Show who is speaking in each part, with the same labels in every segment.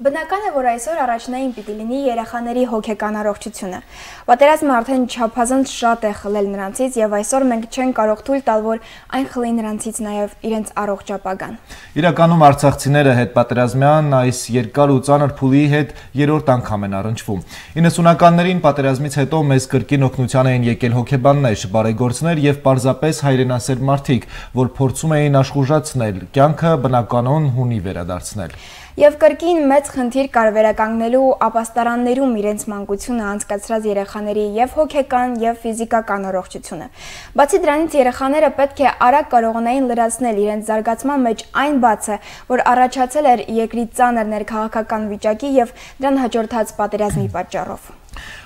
Speaker 1: Բնական է, որ այսօր առաջնային պիտի լինի երեխաների հոգեկան առողջությունը։ Պատերազմը արդեն չափազանց շատ է խլել նրանցից եւ այսօր մենք չենք կարող թույլ տալ, որ այն խլի նրանցից նաեւ իրենց առողջ ապագան։
Speaker 2: Իրականում արցախցիները հետ պատերազմյան այս երկար ու ծանր փուլի հետ երրորդ անգամ են առնչվում։ 90-ականներին պատերազմից հետո մեզ կրկին օգնության էին եկել հոգեբաններ, բարեգործներ եւ պարզապես հայրենասեր մարդիկ, որ փորձում էին աշխուժացնել կյանքը բնականon հունի վերադարձնել։
Speaker 1: Եվ կրկին մեծ խնդիր կար վերականգնելու ապաստարաններում իրենց մանկությունը անցկացրած երեխաների եւ հոգեկան եւ ֆիզիկական առողջությունը։ Բացի դրանից երեխաները պետք է արագ կարողանային լրացնել իրենց զարգացման մեջ այն բացը, որ առաջացել էր երկրի ծանր ներքաղաքական վիճակի եւ դրան հաջորդած պատերազմի պատճառով։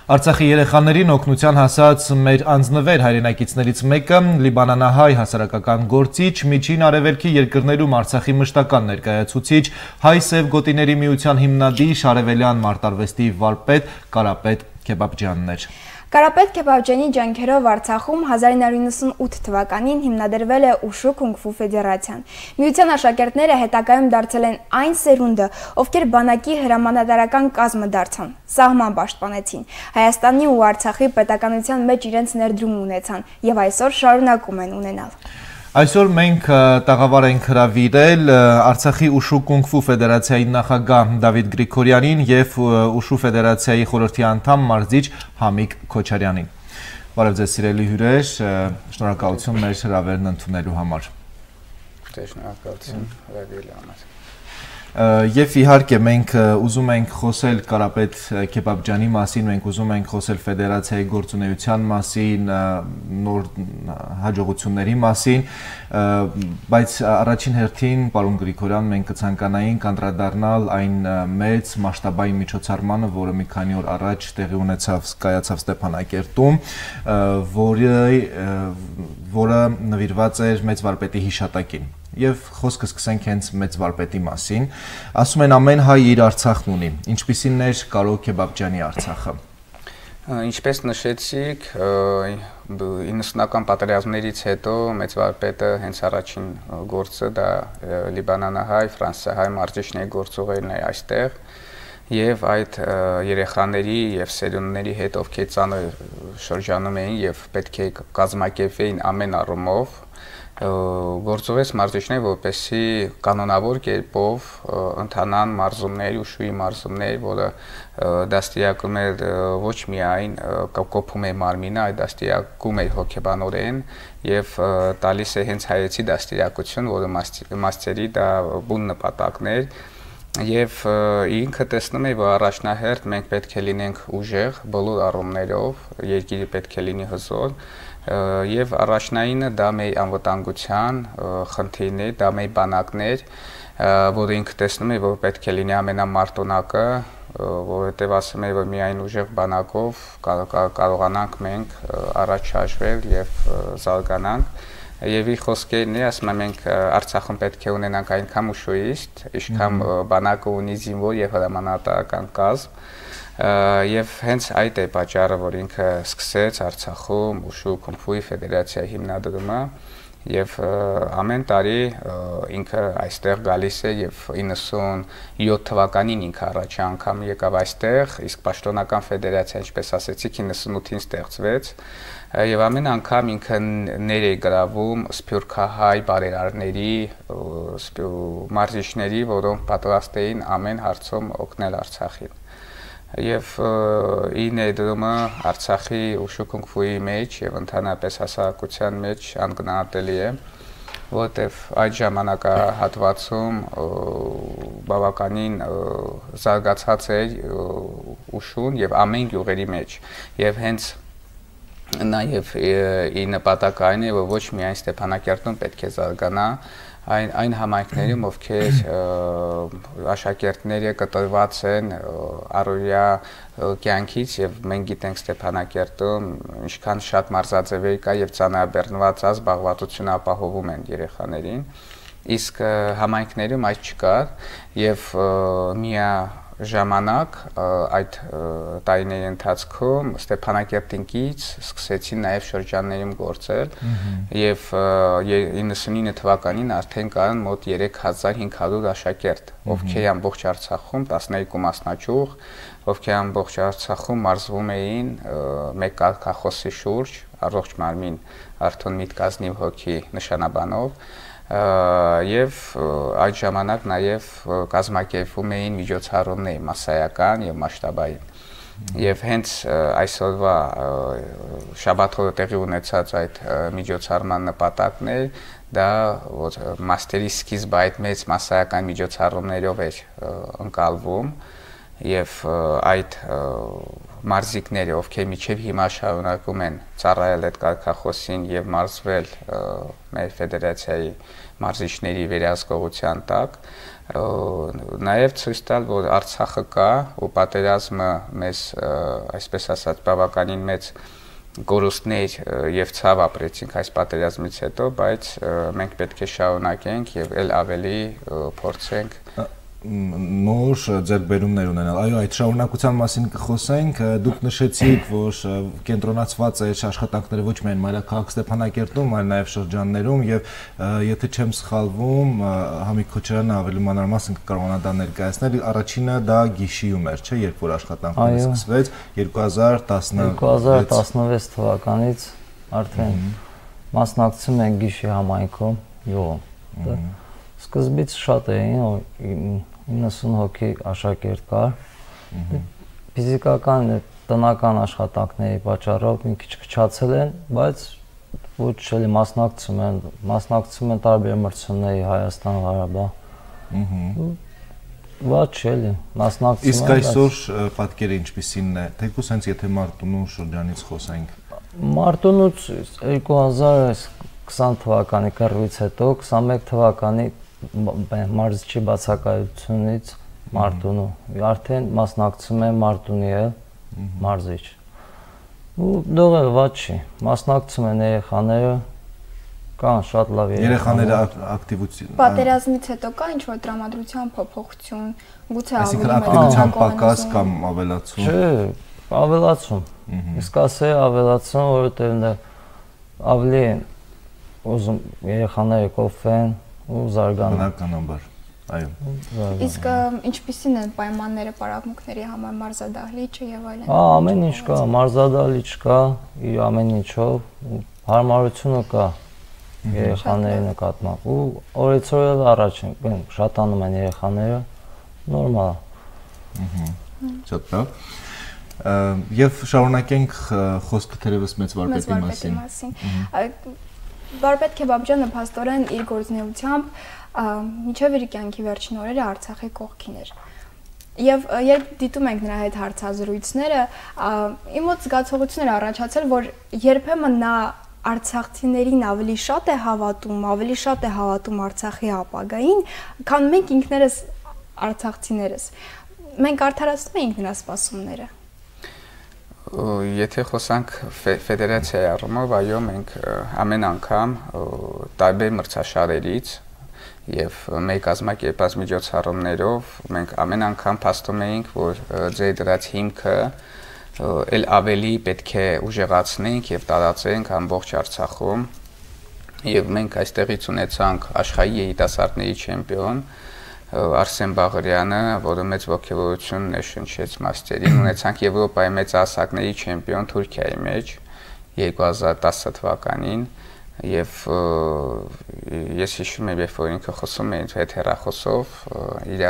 Speaker 2: Արցախի երեխաներին օգնության հասած մեր անձնվեր հայրենակիցներից մեկը լիբանանահայ հասարակական գործիչ, միջին արևելքի երկրներում Արցախի մշտական ներկայացուցիչ, հայ սև գոտիների միության հիմնադիր Շարևելյան մարտարվեստի վարպետ Կարապետ Քեբաբջյանն էր։
Speaker 1: Կարապետ Քեբաբջյանի ջանքերով Արցախում 1998 թվականին հիմնադրվել է Ուշու Քունգֆու ֆեդերացիան։ Միության աշակերտները հետագայում դարձել են այն սերունդը, ովքեր բանակի հրամանատարական կազմը դարձան, սահման պաշտպանեցին, Հայաստանի ու Արցախի պետականության մեջ իրենց ներդրում ունեցան եւ այսօր շարունակում են ունենալ։
Speaker 2: Այսօր մենք տաղավար ենք հրավիրել Արցախի Ուշու Կունգֆու Ֆեդերացիայի նախագահ Դավիթ Գրիգորյանին եւ Ուշու Ֆեդերացիայի խորհրդի անդամ մարզիչ Համիկ Քոչարյանին։ Բարև ձեզ սիրելի հյուրեր, շնորհակալություն մեր հրավերն ընդունելու համար։
Speaker 3: շնորհակալություն հրավիրելու համար։
Speaker 2: Եվ իհարկե մենք ուզում ենք խոսել Կարապետ Քեբաբջանի մասին, մենք ուզում ենք խոսել ֆեդերացիայի գործունեության մասին, նոր հաջողությունների մասին, բայց առաջին հերթին, պարոն Գրիգորյան, մենք կցանկանայինք անդրադառնալ այն մեծ մասշտաբային միջոցառմանը, որը մի քանի օր առաջ տեղի ունեցավ կայացավ Ստեփանակերտում, որը որը նվիրված էր մեծ վարպետի հիշատակին եւ խոսքը սկսենք հենց մեծ վարպետի մասին։ Ասում են ամեն հայ իր Արցախն ունի։ Ինչպիսին էր Կարո Քեբաբջյանի Արցախը։
Speaker 3: Ինչպես նշեցիք, 90-ական պատերազմներից հետո մեծ վարպետը հենց առաջին գործը դա Լիբանանահայ, ֆրանսիահայ մարզիչների գործողերն է այստեղ եւ այդ երեխաների եւ սերունդների հետ ովքեր ցանը շրջանում էին եւ պետք է կազմակերպեին ամեն առումով գործովես մարզիչներ, որպեսի կանոնավոր կերպով ընթանան մարզումներ, ուշուի մարզումներ, որը դաստիարակում է ոչ միայն կոփում է մարմինը, այլ դաստիարակում է հոգեբանորեն եւ տալիս է հենց հայեցի դաստիարակություն, որը մաստերի դա բուն նպատակներ եւ ինքը տեսնում է որ առաջնահերթ մենք պետք է լինենք ուժեղ բոլոր առումներով երկիրը պետք է լինի հզոր եւ առաջնայինը դա մեր անվտանգության խնդիրն է, դա մեր բանակներ, որը ինքը տեսնում է, որ պետք է լինի ամենամարտունակը, որովհետեւ ասում է, որ միայն ուժեղ բանակով կարողանանք մենք առաջ շարժվել եւ զարգանանք եւ իր խոսքերն է ասում եմ մենք Արցախում պետք է ունենանք այնքան ուշույիստ, ինչքան բանակը ունի զինվոր եւ հրամանատարական կազմ եւ հենց այդ է պատճառը, որ ինքը սկսեց Արցախում Ուշու Կոմֆուի ֆեդերացիայի հիմնադրումը եւ ամեն տարի ինքը այստեղ գալիս է եւ 97 թվականին ինքը առաջի անգամ եկավ այստեղ, իսկ պաշտոնական ֆեդերացիա, ինչպես ասեցիք, 98-ին ստեղծվեց եւ ամեն անգամ ինքը ներ է գրավում սփյուռքահայ բարերարների, մարզիչների, որոնք պատրաստ էին ամեն հարցում օգնել Արցախին եւ ի ներդրումը Արցախի Ուշուկունգֆուի մեջ եւ ընդհանրապես հասարակության մեջ անգնահատելի է որտեվ այդ ժամանակահատվածում բավականին զարգացած էր ուշուն եւ ամեն գյուղերի մեջ եւ հենց նաեւ ի նպատակ այն է որ ոչ միայն Ստեփանակերտում պետք է զարգանա այն այն համայնքներում, ովքեր աշակերտները կտրված են առօրյա կյանքից եւ մենք գիտենք Ստեփանակերտում ինչքան շատ մարզաձևեր կա եւ ցանրաբեռնված զբաղվածություն ապահովում են երեխաներին իսկ համայնքներում այդ չկա եւ միա ժամանակ այդ տարիների ընթացքում Ստեփանակերտինքից սկսեցին նաև շրջաններում գործել եւ 99 թվականին արդեն կան մոտ 3500 աշակերտ, ովքեր ամբողջ Արցախում 12 մասնաճյուղ, ովքեր ամբողջ Արցախում մարզվում էին մեկ կարգախոսի շուրջ, առողջ մարմին Արթուն Միտկազնիվ հոգի նշանաբանով եւ այդ ժամանակ նաեւ կազմակերպվում էին միջոցառումներ massայական եւ մասշտաբային եւ հենց այսօրվա շաբաթօրը տեղի ունեցած այդ միջոցառման նպատակն է դա որ մաստերի սկիզբը այդ մեծ massայական միջոցառումներով էր ընկալվում եւ այդ մարզիկները, ովքեր միջև հիմա շարունակում են ծառայել այդ կարգախոսին եւ մարզվել մեր ֆեդերացիայի մարզիչների վերահսկողության տակ, նաև ցույց տալ, որ Արցախը կա ու պատերազմը մեզ այսպես ասած բավականին մեծ գորուստներ եւ ցավ ապրեցինք այս պատերազմից հետո, բայց մենք պետք է շարունակենք եւ ել ավելի փորձենք
Speaker 2: նոր ձեռբերումներ ունենալ։ Այո, այդ շարունակության մասին կխոսենք։ Դուք նշեցիք, որ կենտրոնացված է աշխատանքները ոչ միայն Մայրաքաղաք Ստեփանակերտում, այլ նաև շրջաններում եւ եթե չեմ սխալվում, Համիկ Քոչարյանը ավելի մանրամասն կկարողանա դա ներկայացնել։ Առաջինը դա Գիշիում էր, չէ՞, երբ որ աշխատանքները սկսվեց 2010
Speaker 4: 2016 թվականից արդեն մասնակցում ենք Գիշի համայնքում յուղում։ Սկզբից շատ էին 90 հոգի աշակերտ կար։ Ֆիզիկական տնական աշխատանքների պատճառով մի քիչ քչացել են, բայց ոչ էլի մասնակցում են, մասնակցում են տարբեր մրցումների Հայաստան, Ղարաբաղ։ Ահա Ոչ էլի, մասնակցում
Speaker 2: Իսկ այսօր պատկերը ինչպիսին է, թեկուս հենց եթե Մարտունու շրջանից խոսենք։
Speaker 4: Մարտունուց 2020 թվականի կռվից հետո 21 թվականի մարզչի բացակայությունից Մարտունու արդեն մասնակցում է Մարտունիը մարզիչ ու դողը ված չի մասնակցում են երեխաները կան շատ լավ
Speaker 2: երեխաները ակտիվություն
Speaker 1: պատերազմից հետո կա ինչ որ տրամադրության փոփոխություն գուցե
Speaker 2: ավելի ակտիվության պակաս կամ ավելացում
Speaker 4: չէ ավելացում իսկ ասե ավելացում որովհետև ավելի ուզում երեխաները կոֆեն ու զարգանում։
Speaker 2: Բնականաբար։ Այո։
Speaker 1: Իսկ ինչպիսին են պայմանները պարապմունքների համար մարզադահլիճը եւ այլն։
Speaker 4: Հա, ամեն ինչ կա, մարզադահլիճ կա, իր ամեն ինչով հարմարությունը կա երեխաների նկատմամբ ու օրից օր էլ առաջ են շատանում են երեխաները նորմալ է։
Speaker 2: Ահա։ Շատ լավ։ Եվ շարունակենք խոսքը թերևս մեծ վարպետի մասին։
Speaker 1: Վարպետ Քեբաբջյանը փաստորեն իր գործնեությամբ միջև իր կյանքի վերջին օրերը Արցախի կողքին էր։ Եվ երբ դիտում ենք նրա հետ հարցազրույցները, իմ մոտ զգացողություններ առաջացել, որ երբեմն նա արցախցիներին ավելի շատ է հավատում, ավելի շատ է հավատում Արցախի ապագային, քան մենք ինքներս արցախցիներս։ Մենք արդարացնում ենք նրա սպասումները
Speaker 3: եթե խոսանք ֆեդերացիայի առումով, այո, մենք ամեն անգամ տարբեր մրցաշարերից եւ մեր կազմակերպած միջոցառումներով մենք ամեն անգամ փաստում էինք, որ ձեր դրած հիմքը ել ավելի պետք է ուժեղացնենք եւ տարածենք ամբողջ Արցախում եւ մենք այստեղից ունեցանք աշխարհի երիտասարդների չեմպիոն Արսեն Բաղարյանը, որը մեծ ողջավորություն ներշնչեց մաստերին, ունեցանք Եվրոպայի մեծ ասակների չեմպիոն Թուրքիայի մեջ 2010 թվականին եւ ես հիշում եմ, երբ որ ինքը խոսում էր հետ հեռախոսով, իր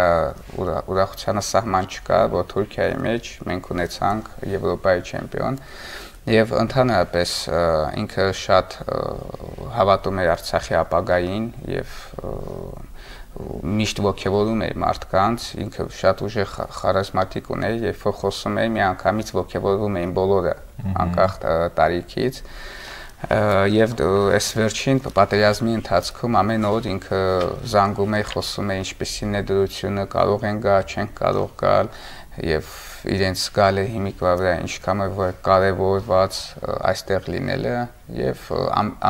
Speaker 3: ուրախությանը սահման չկա, որ Թուրքիայի մեջ մենք ունեցանք Եվրոպայի չեմպիոն եւ ընդհանրապես ինքը շատ հավատում էր Արցախի ապագային եւ միշտ ողջևորում էր մարդկանց, ինքը շատ ուժեղ խարիզմատիկ ուներ, երբ որ խոսում էր, միանգամից ողջևորում էին բոլորը, անկախ տարիքից։ Եվ այս վերջին պատերազմի ընթացքում ամեն օր ինքը զանգում է, խոսում է ինչպեսին է դրությունը, կարող են գա, չեն կարող գալ, եւ իրենց գալը հիմիկվա վրա ինչքան է կարևորված այստեղ լինելը եւ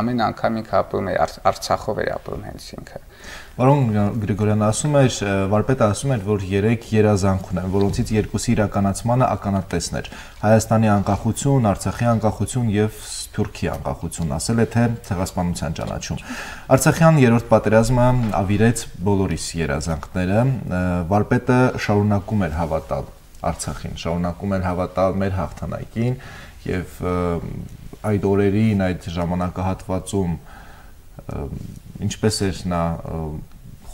Speaker 3: ամեն անգամ ինքը ապրում է Արցախով է ապրում հենց ինքը
Speaker 2: Պարոն Գրիգորյան ասում էր, վարպետը ասում էր, որ 3 երազանք ունեն, որոնցից երկուսի իրականացմանը ականատեսն էր։ Հայաստանի անկախություն, Արցախի անկախություն եւ Թուրքիի անկախություն, ասել է թե ցեղասպանության ճանաչում։ Արցախյան երրորդ պատերազմը ավիրեց բոլորիս երազանքները, վարպետը շարունակում էր հավատալ Արցախին, շարունակում էր հավատալ մեր հաղթանակին եւ այդ օրերին, այդ ժամանակահատվածում ինչպես էր նա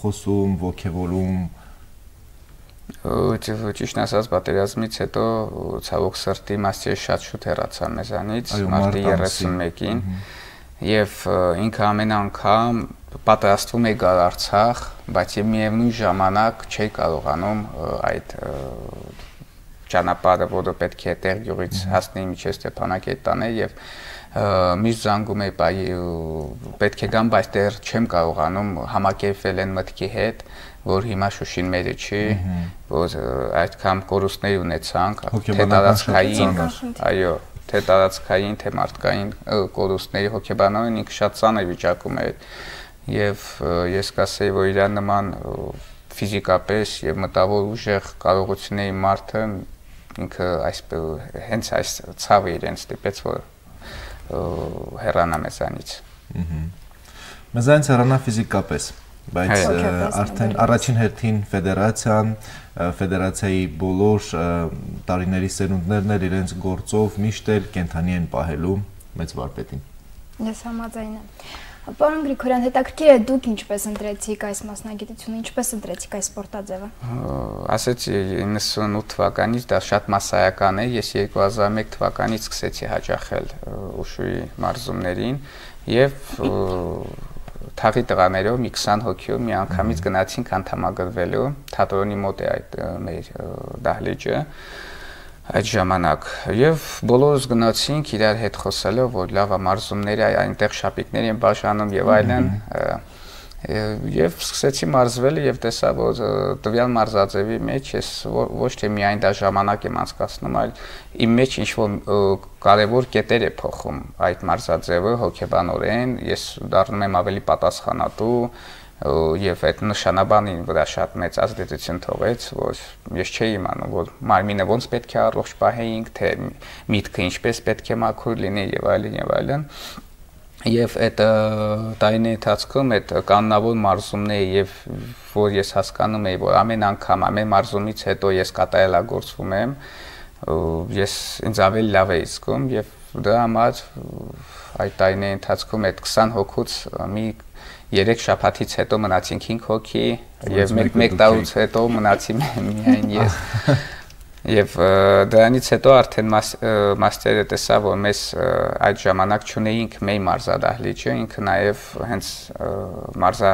Speaker 2: խոսում, ողքեվորում
Speaker 3: ճիշտ ասած պատերազմից հետո ցավոք սրտի մասը շատ շուտ հեռացա մեզանից մարտի 31-ին եւ ինքը ամեն անգամ պատրաստվում է գալ Արցախ, բայց եւ միևնույն ժամանակ չի կարողանում այդ ճանապարհը, որը պետք է այդտեղ գյուղից հասնի միջև Ստեփանակերտ տանել եւ միշտ զանգում էի բայ պետք է գամ, բայց դեռ չեմ կարողանում համակերպվել այն մտքի հետ, որ հիմա Շուշին մերը չի, որ այդքան կորուստներ ունեցանք, թե տարածքային, այո, թե տարածքային, թե մարդկային կորուստների հոգեբանորեն ինքը շատ ծանր վիճակում է եւ ես կասեի, որ իր նման ֆիզիկապես եւ մտավոր ուժեղ կարողությունների մարդը ինքը այսպես հենց այս ցավը իրենց դիպեց որ հեռանա մեզանից։
Speaker 2: Մեզանից հեռանա ֆիզիկապես, բայց արդեն առաջին հերթին ֆեդերացիան, ֆեդերացիայի բոլոր տարիների սերունդներն էլ իրենց գործով միշտ էլ կենթանի են պահելու մեծ վարպետին։
Speaker 1: Ես համաձայն եմ։ Պարոն Գրիգորյան, հետաքրքիր է դուք ինչպես ընտրեցիք այս մասնագիտությունը, ինչպես ընտրեցիք այս սպորտաձևը։
Speaker 3: Ասեցի 98 թվականից դա շատ massայական է, ես 2001 թվականից սկսեցի հաճախել ուշուի մարզումներին եւ թաղի տղաներով մի 20 հոգիով մի անգամից գնացինք անդամագրվելու թատրոնի մոտ է այդ մեր դահլիճը այդ ժամանակ եւ բոլորս գնացինք իրար հետ խոսելով որ լավ ամարզումների այնտեղ շապիկներ են բաժանում եւ այլն եւ սկսեցի մարզվել եւ տեսա որ տվյալ մարզաձևի մեջ ես ոչ թե միայն դա ժամանակ եմ անցկացնում այլ իմ մեջ ինչ որ կարևոր կետեր է փոխում այդ մարզաձևը հոգեբանորեն ես դառնում եմ ավելի պատասխանատու եւ այդ նշանաբանին վրա շատ մեծ ազդեցություն թողեց, որ ես չէի իմանում, որ մարմինը ոնց պետք է առողջ պահեինք, թե միտքը ինչպես պետք է մաքուր լինի եւ այլն եւ այլն։ Եվ այդ տարիների ընթացքում այդ կանոնավոր մարզումները եւ որ ես հասկանում եի, որ ամեն անգամ ամեն մարզումից հետո ես կատարելագործվում եմ, ես ինձ ավելի լավ էի զգում եւ դրա համար այդ տարիների ընթացքում այդ 20 հոգուց մի 3 շաբաթից հետո մնացինք 5 հոգի եւ 1 տարուց հետո մնացի միայն ես եւ դրանից հետո արդեն մաստերը տեսա որ մեզ այդ ժամանակ ճունեինք մեյ մարզադահլիճը ինքը նաեւ հենց մարզա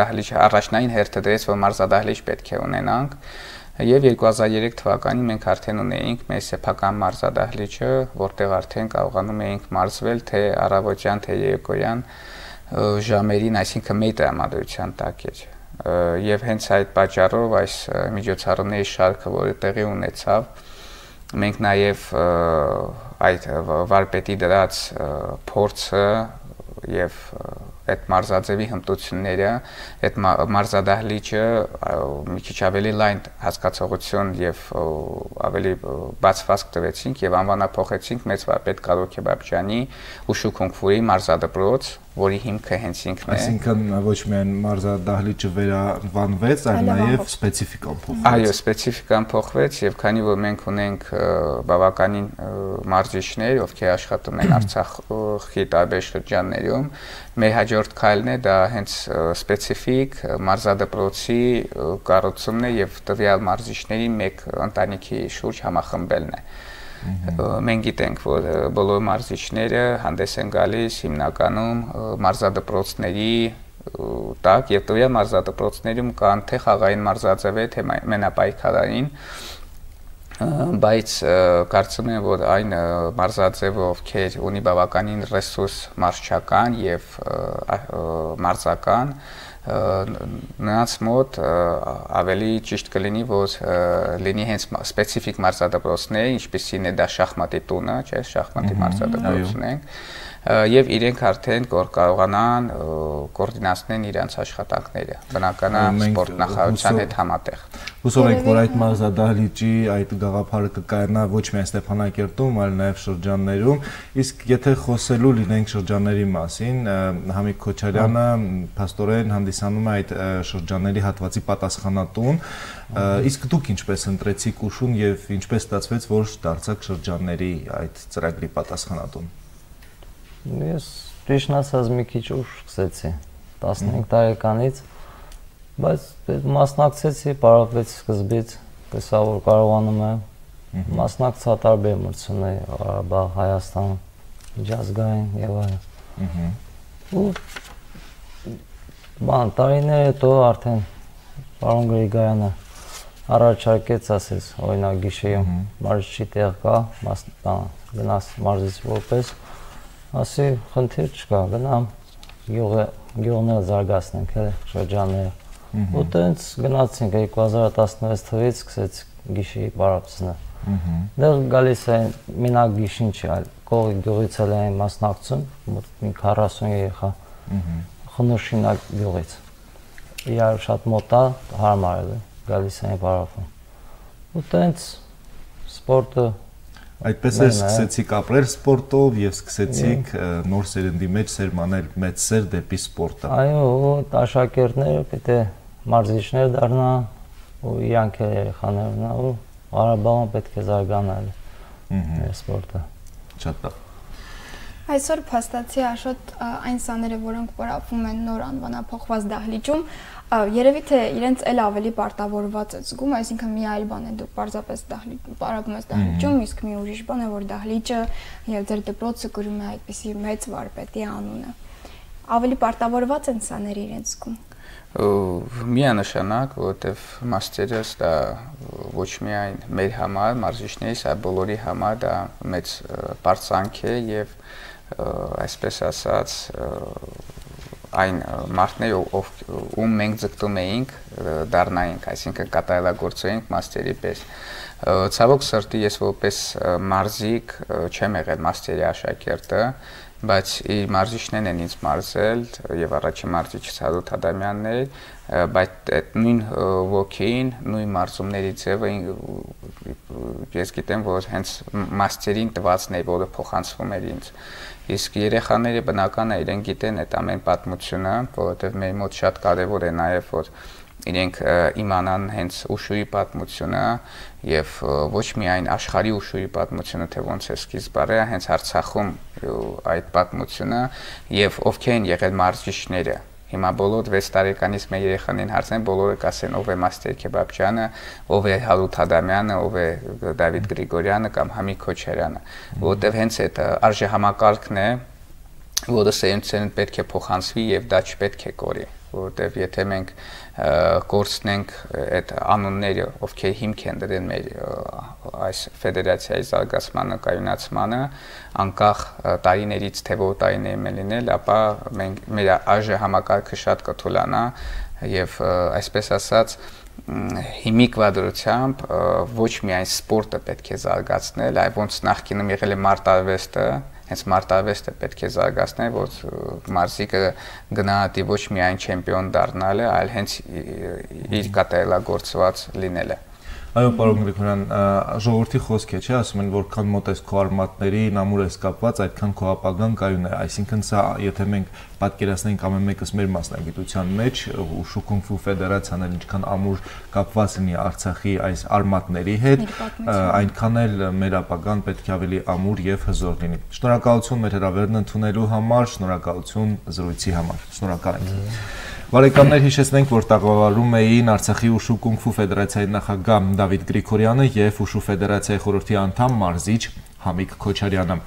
Speaker 3: դահլիճը առաջնային հերթը դրեց որ մարզադահլիճ պետք է ունենանք Եվ 2003 թվականին մենք արդեն ունեինք մեր սեփական մարզադահլիճը, որտեղ արդեն կարողանում էինք մարզվել թե առավոտյան, թե երեկոյան, ժամերին, այսինքն մեծ տրամադրության տակ էր եւ հենց այդ պատճառով այս միջոցառումների շարքը, որը տեղի ունեցավ, մենք նաեւ այդ վարպետի դրած փորձը եւ այդ մարզաձևի հմտությունները, այդ մարզադահլիճը մի քիչ ավելի լայն հասկացողություն եւ ավելի բացվածք տվեցինք եւ անվանափոխեցինք մեծ վարպետ Կարո Քեբաբջյանի Ուշու Քունգֆուի մարզադպրոց, որի հիմքը հենց ինքն է։
Speaker 2: Այսինքն ոչ միայն մարզադահլիճը վերավանվեց, այլ նաև սպეციფიკան փոխվեց։
Speaker 3: Այո, սպეციფიკան փոխվեց եւ քանի որ մենք ունենք բավականին մարզիչներ, ովքեր աշխատում են Արցախի տարբեր շրջաններում, մեր հաջորդ քայլն է դա հենց սպეციფիկ մարզադպրոցի կառուցումն է եւ տվյալ մարզիչների մեկ ընտանիքի շուրջ համախմբելն է։ Ա, Մենք գիտենք, որ բոլոր մարզիչները հանդես են գալիս հիմնականում մարզադպրոցների տակ եւ տվյալ մարզադպրոցներում կան թե խաղային մարզաձևեր, թե մենապայքարային բայց կարծում եմ որ այն մարզաձևը ովքեր ունի բավականին ռեսուրս մարզչական եւ մարզական նրանց մոտ ավելի ճիշտ կլինի, որ լինի հենց սպეციფიկ մարզադպրոցներ, ինչպիսին է դա շախմատի տունը, չէ՞, շախմատի մարզադպրոցն ենք եւ իրենք արդեն կարողանան կոորդինացնեն իրենց աշխատանքները բնականա սպորտ նախարարության հետ համատեղ։
Speaker 2: Հուսով ենք, որ այդ մարզադահլիճի այդ գաղափարը կկայանա ոչ միայն Ստեփանակերտում, այլ նաեւ շրջաններում, իսկ եթե խոսելու լինենք շրջանների մասին, Համիկ Քոչարյանը փաստորեն հանդիսանում է այդ շրջանների հատվածի պատասխանատուն, իսկ դուք ինչպես ընտրեցիք ուշուն եւ ինչպես ստացվեց, որ դարձաք շրջանների այդ ծրագրի պատասխանատուն։
Speaker 4: Ես ճիշտ ասած մի քիչ ուշ սկսեցի 15 տարեկանից, բայց մասնակցեցի, բարակվեցի սկզբից, տեսա որ կարողանում եմ մասնակցա տարբեր մրցումների, Ղարաբաղ, Հայաստան, Ջազգային եւ այլն։ Ու բան տարիներ հետո արդեն պարոն Գրիգարյանը առաջարկեց ասես օրինակ գիշերում մարզչի տեղ կա, գնաս մարզից որպես ասի խնդիր չկա, գնամ գյուղը գյուղները զարգացնենք հա շրջանները։ Ու տենց գնացինք 2016 թվականից սկսեց գիշի բարապսնը։ Դեռ գալիս է մենակ գիշին չի, այլ կողի գյուղից էլ այն մասնակցում, մոտ 40 երեխա։ Խնոշինակ գյուղից։ Իրար շատ մոտ է, հարմար է գալիս այն բարապում։ Ու տենց սպորտը
Speaker 2: Այդպես է սկսեցիք ապրել սպորտով եւ սկսեցիք նոր սերնդի մեջ սերմանել մեծ սեր դեպի սպորտը։
Speaker 4: Այո, աշակերտները պետք է մարզիչներ դառնան ու իրանք երեխաներն ու Ղարաբաղը պետք է զարգանալ։ սպորտը։
Speaker 2: Շատ լավ։
Speaker 1: Այսօր փաստացի Աշոտ այն սաները, որոնք պարապվում են նոր անվանափոխված դահլիճում, երևի թե իրենց էլ ավելի պարտավորված է զգում, այսինքն մի այլ բան է դու պարզապես դահլիճ պարապում ես դահլիճում, իսկ մի ուրիշ բան է, որ դահլիճը եւ ձեր դպրոցը կրում է այդպիսի մեծ վարպետի անունը։ Ավելի պարտավորված են սաները իրենց զգում
Speaker 3: միանշանակ, որովհետև մաստերս դա ոչ միայն մեր համար, մարզիչներիս, այլ բոլորի համար դա մեծ բարձանք է եւ այսպես ասած այն մարդները ով ում մենք ձգտում էինք դառնայինք, այսինքն կատարելագործեինք մաստերի պես։ Ցավոք սրտի ես որպես մարզիկ չեմ եղել մաստերի աշակերտը, բայց իր մարզիչներն են ինձ մարզել եւ առաջին մարզիչը Սարոտ Ադամյանն էր, բայց այդ նույն ոգին, նույն մարզումների ձևը ես գիտեմ, որ հենց մաստերին տվածն է, որը փոխանցվում էր ինձ։ Իսկ երեխաները բնական է իրեն գիտեն այդ ամեն պատմությունը, որովհետև մեր մոտ շատ կարևոր է նաև որ իրենք իմանան հենց ուշուի պատմությունը եւ ոչ միայն աշխարհի ուշուի պատմությունը, թե ոնց է սկիզբարը, հենց Արցախում այդ պատմությունը եւ ովքեր են եղել մարզիչները Հիմա բոլոր 6 տարեկանից մեր երեխաներին հարցնեն, բոլորը կասեն ով է Մաստեր Քեբաբյանը, ով է Հարութ Ադամյանը, ով է Դավիթ Գրիգորյանը կամ Համիկ Քոչարյանը, որովհետև հենց այդ արժե համակարգն է, որը սերնդին պետք է փոխանցվի եւ դա չպետք է կորի որովհետև եթե մենք կորցնենք այդ անունները, ովքեր հիմք են դրել մեր այս ֆեդերացիայի զարգացմանը, կայունացմանը, անկախ տարիներից թե որ տարիներում լինել, ապա մենք մեր ԱԺ համակարգը շատ կթուլանա եւ այսպես ասած հիմիկ վադրությամբ ոչ միայն սպորտը պետք է զարգացնել, այլ ոնց նախկինում եղել է մարտարվեստը, հենց մարտավեստը պետք է զարգացնել, որ մարզիկը գնահատի ոչ միայն չեմպիոն դառնալը, այլ հենց իր կատարելագործված լինելը։
Speaker 2: Այո, պարոն Գրիգորյան, ժողովրդի խոսք է, չէ՞, ասում են, որքան մոտ ես քո արմատներին, ամուր ես կապված, այդքան քո ապագան կայուն է։ Այսինքն սա, եթե մենք պատկերացնենք ամեն մեկս մեր մասնագիտության մեջ, Ուշու Կունգ-ֆու ֆեդերացիան էլ ինչքան ամուր կապված լինի Արցախի այս արմատների հետ, այնքան էլ մեր ապագան պետք է ավելի ամուր եւ հզոր լինի։ Շնորհակալություն մեր հրավերն ընդունելու համար, շնորհակալություն զրույցի համար։ Շնորհակալ ենք։ Բարեկամներ հիշեցնենք, որ տաղավարում էին Արցախի ուշու կունգֆու ֆեդերացիայի նախագահ Դավիթ Գրիգորյանը եւ ուշու ֆեդերացիայի խորհրդի անդամ մարզիչ Համիկ Քոչարյանը։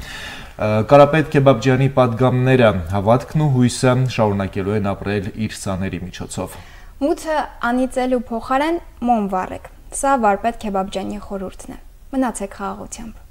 Speaker 2: Կարապետ Քեբաբջյանի падգամները հավատքն ու հույսը շարունակելու են ապրել իր ցաների միջոցով։
Speaker 1: Մուցը անիծելու փոխարեն մոմ վառեք։ Սա վարպետ Քեբաբջյանի խորհուրդն է։ Մնացեք խաղաղությամբ։